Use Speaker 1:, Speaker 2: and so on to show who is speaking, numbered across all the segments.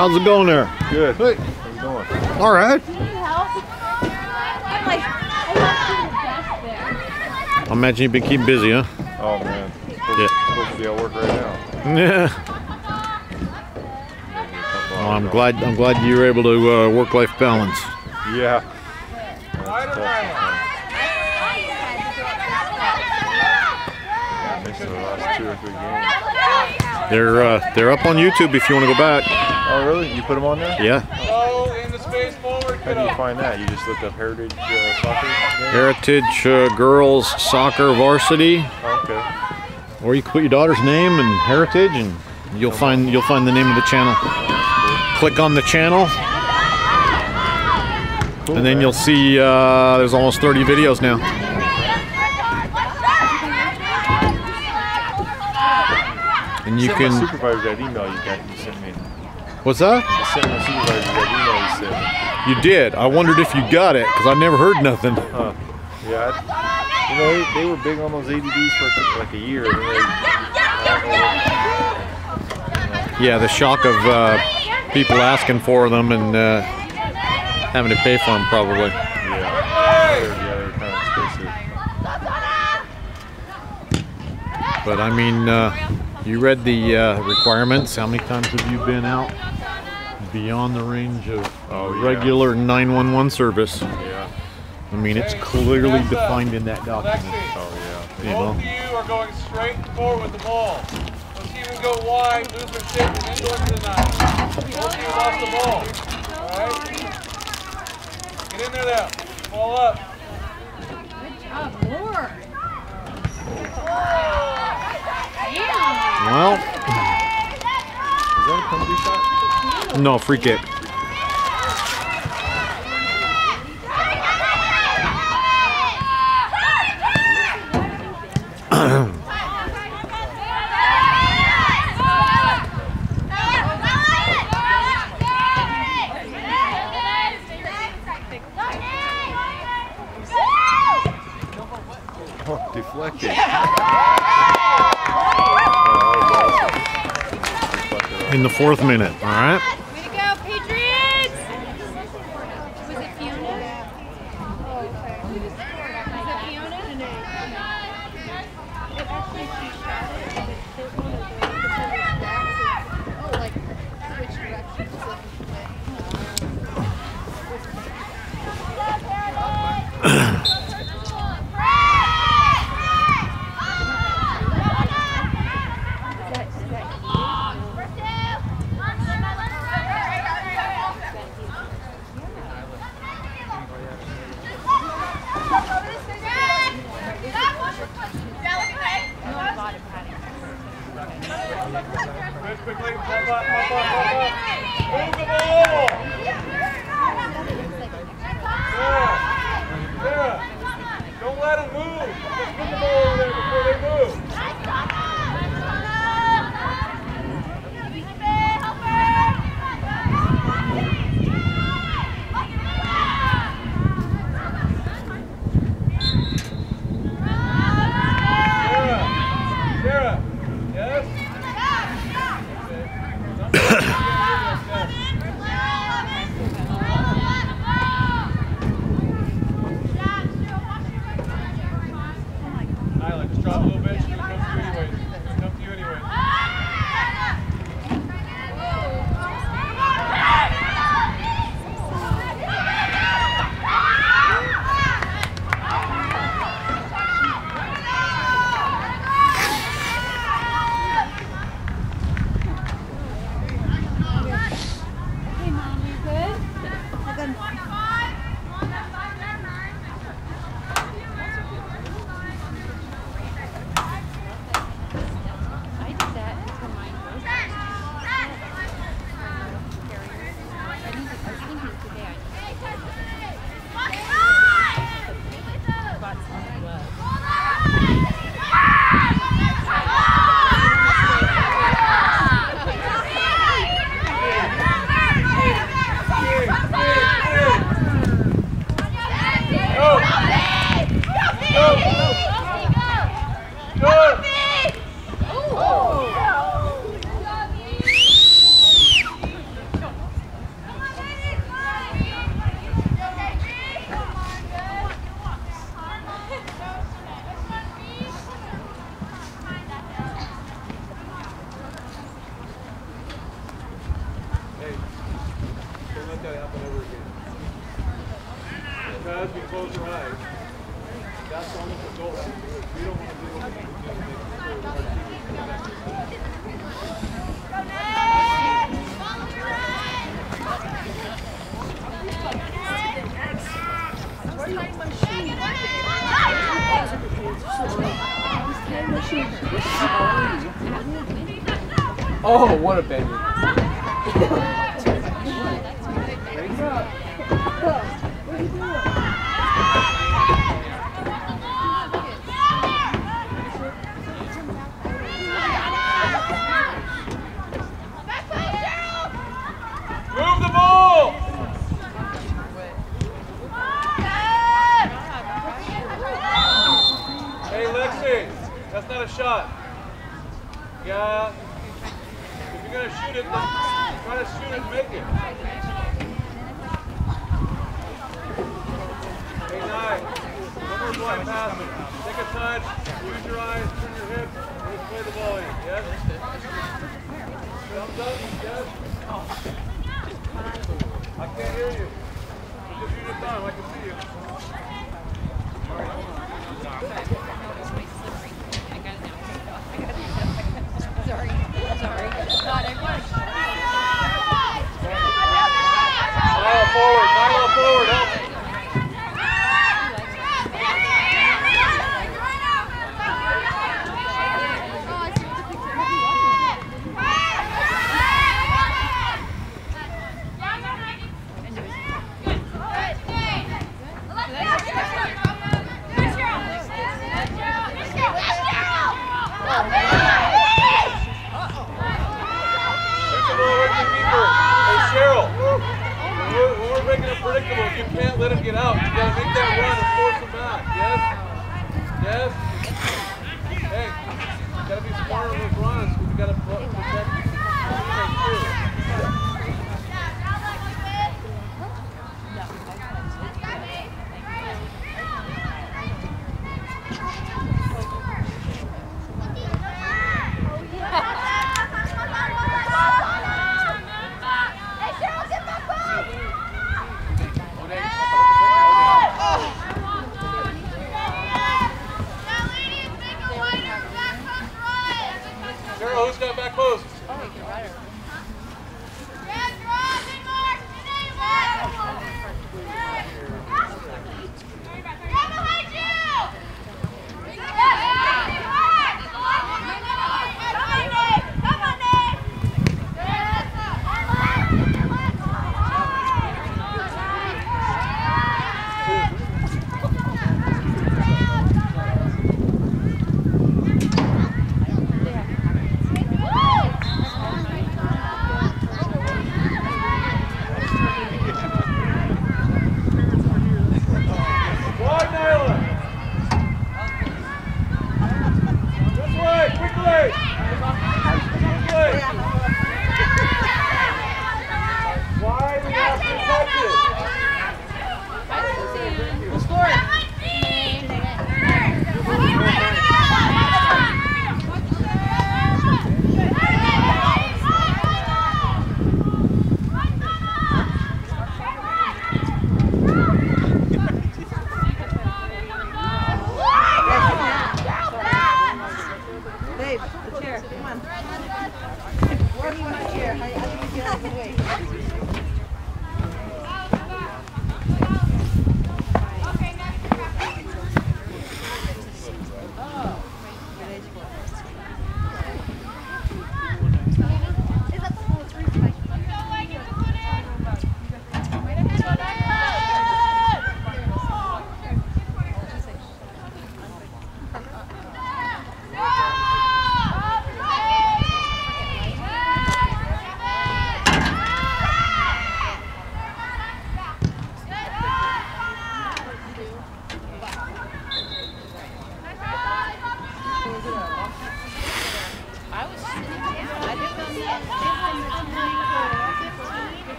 Speaker 1: How's it going there?
Speaker 2: Good.
Speaker 1: Hey.
Speaker 2: How you doing?
Speaker 1: All right.
Speaker 3: Do you need help? I'm like, I have to do the best there.
Speaker 1: I imagine you've been keeping busy, huh?
Speaker 2: Oh man. Supposed,
Speaker 1: Yeah.
Speaker 2: supposed to be at work right now.
Speaker 1: Yeah. Well, I'm glad. I'm glad you were able to uh, work-life balance.
Speaker 2: Yeah. That's tough. I missed the last two or three games.
Speaker 1: They're uh, they're up on YouTube if you want to go back.
Speaker 2: Oh really? You put them on there?
Speaker 1: Yeah.
Speaker 4: Go in the space forward.
Speaker 2: How do you find that? You just look up Heritage uh, Soccer? game?
Speaker 1: Heritage uh, Girls Soccer Varsity,
Speaker 2: Oh, okay.
Speaker 1: or you can put your daughter's name and Heritage, and you'll find you'll find the name of the channel. Click on the channel,
Speaker 2: Cool,
Speaker 1: and then
Speaker 2: man.
Speaker 1: you'll see uh, there's almost 30 videos now. And you
Speaker 2: Sent my
Speaker 1: can.
Speaker 2: supervisor that email you got you sent me.
Speaker 1: What's that?
Speaker 2: I sent my supervisor that email you me.
Speaker 1: You did. I wondered if you got it because I never heard nothing.
Speaker 2: Huh. Yeah. I, you know, they, they were big on those AEDs for like a year. They,
Speaker 1: Yeah, the shock of uh, people asking for them and uh, having to pay for them, probably.
Speaker 2: yeah. They're, yeah, they're kind of expensive.
Speaker 1: But I mean, uh, you read the uh, requirements. How many times have you been out beyond the range of
Speaker 2: Oh, yeah.
Speaker 1: regular 911 service?
Speaker 2: Yeah.
Speaker 1: I mean, it's clearly defined in that document.
Speaker 4: Lexi,
Speaker 2: Oh, yeah.
Speaker 1: You
Speaker 4: both of you are going straight forward with the ball. Let's even go wide, lose their shape, and then go into the nine. Both of you lost the ball. Alright? Get in there now. Ball up.
Speaker 3: Oh, Lord.
Speaker 1: Well, no, free kick.
Speaker 2: Oh, deflected. Oh, that was awesome. Deflected off.
Speaker 1: In the fourth minute, all right?
Speaker 3: Oh,
Speaker 4: what a baby. Move the ball! Hey, Lexi, that's not a shot. Yeah. Shoot it, try to shoot and make it. Hey, nine. No more blind passing. Take a touch, use your eyes, turn your hips, and just play the ball in. Yes? Thumbs up? Yes? I can't hear you. Just use your thumb. I can see you.
Speaker 3: Sorry. Sorry. God, I watched.
Speaker 4: Nile forward. Nile forward. Help.
Speaker 3: Oh, I see the picture.
Speaker 4: Shoot the ball right to the keeper. Hey, Cheryl. When we're, when we're making it predictable, you can't let him get out. You gotta make that run and force him back. Yes? Yes?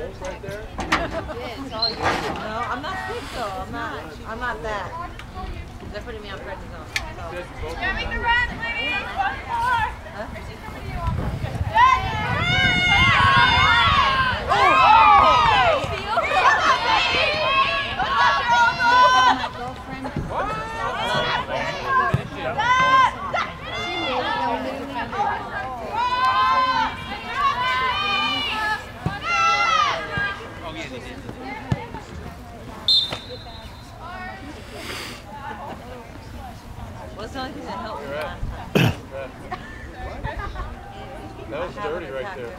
Speaker 5: right there? yeah, it's all. No, I'm not sick though. I'm not.
Speaker 3: I'm not that.
Speaker 5: They're putting me on prednisone. So.
Speaker 6: She's
Speaker 4: coming
Speaker 6: to run, ladies. One more.
Speaker 5: Huh? That
Speaker 4: was dirty right there.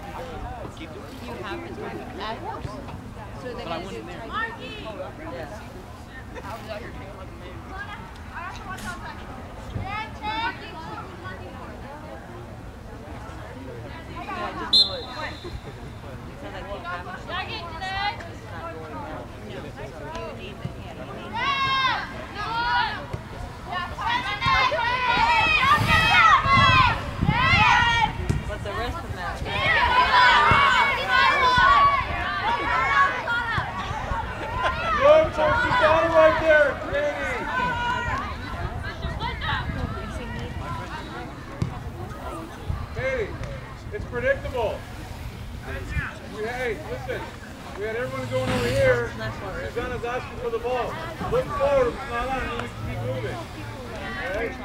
Speaker 3: At horse. So they're gonna do
Speaker 5: Yeah. Yeah, I just know it. Because I keep having shit. It's not going down. But the rest of that,
Speaker 4: Good, Chelsea, got it right there. Katie. Katie, it's predictable. We, hey, listen, we had everyone going over here. Susana's asking for the ball. Look forward, it's on, need to keep moving. Okay?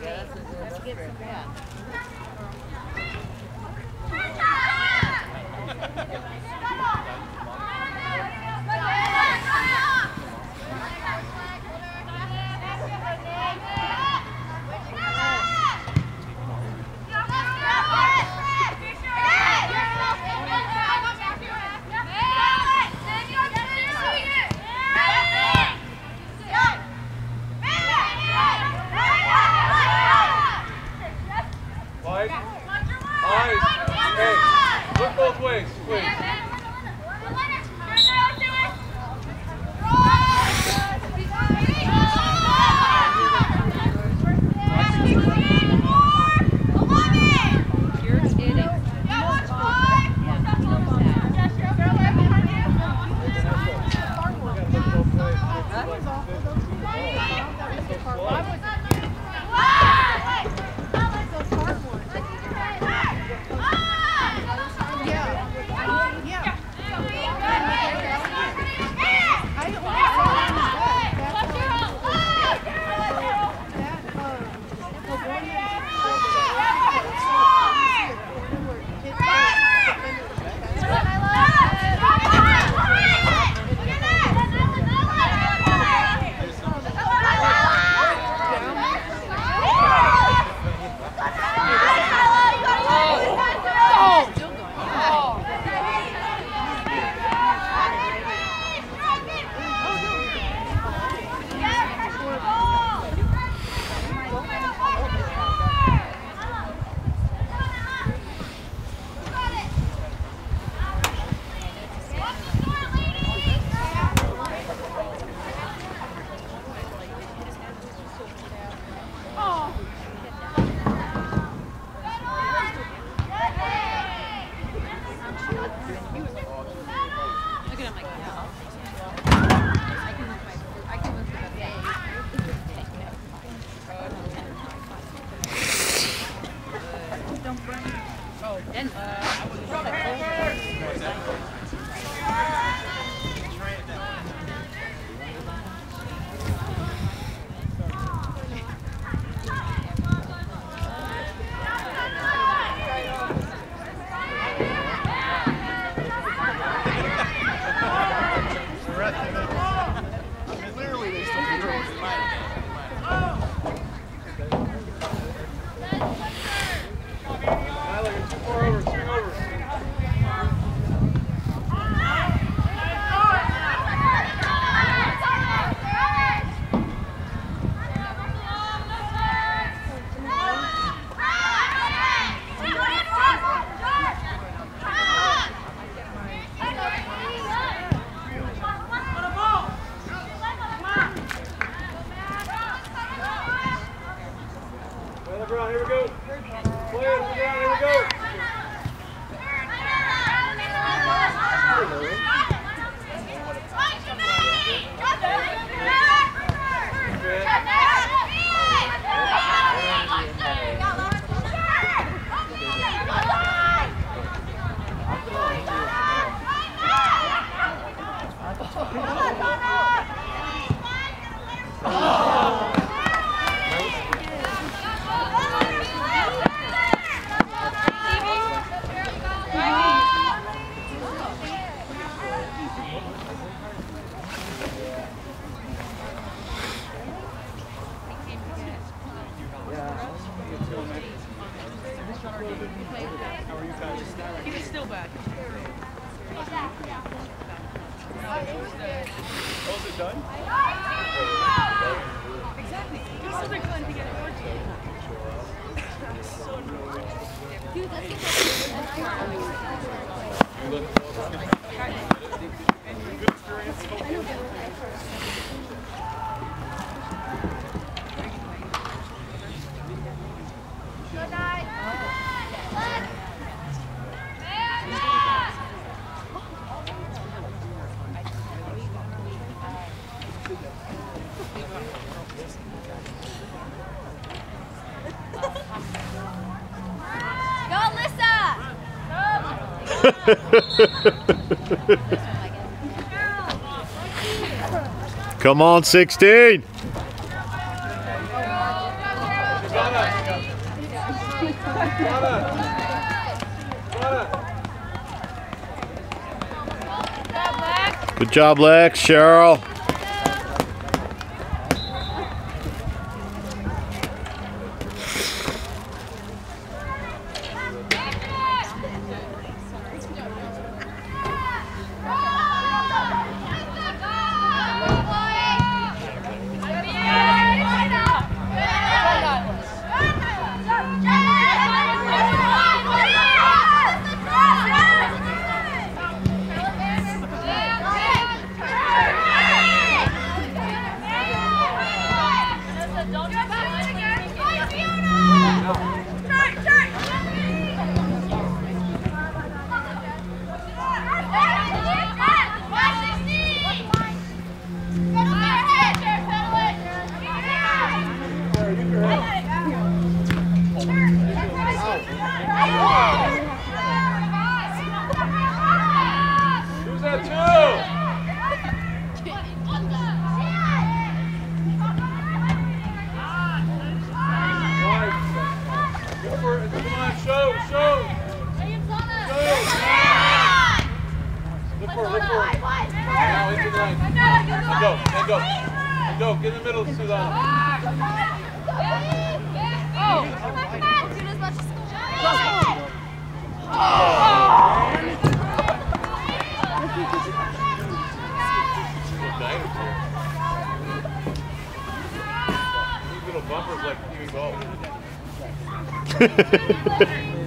Speaker 5: Yeah.
Speaker 4: Come on, 16. Good job, Lex. Cheryl.
Speaker 7: go.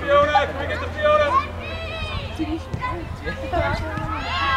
Speaker 7: Fiona, can I get the Fiona?